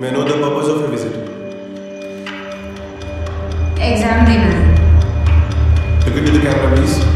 May I know the purpose of your visit? Exam dinner. Look into the camera, please.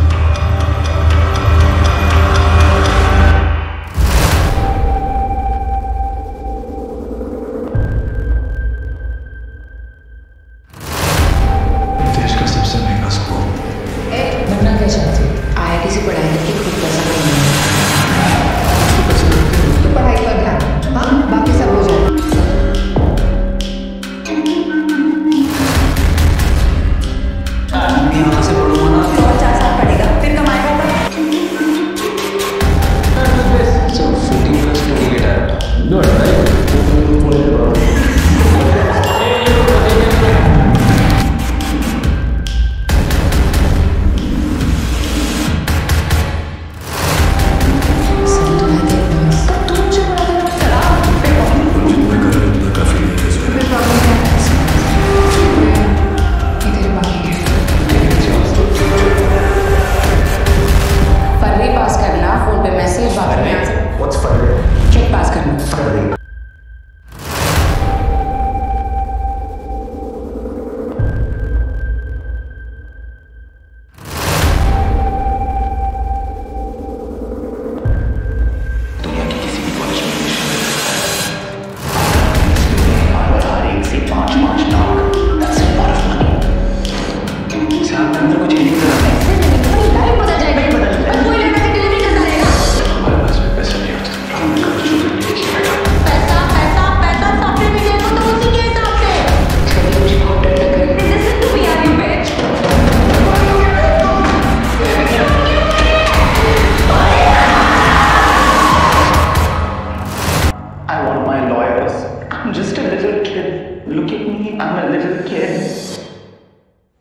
just a little kid. Look at me, I'm a little kid.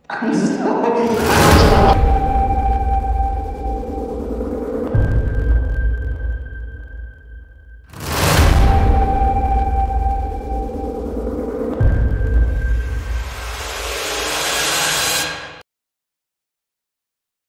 I'm so...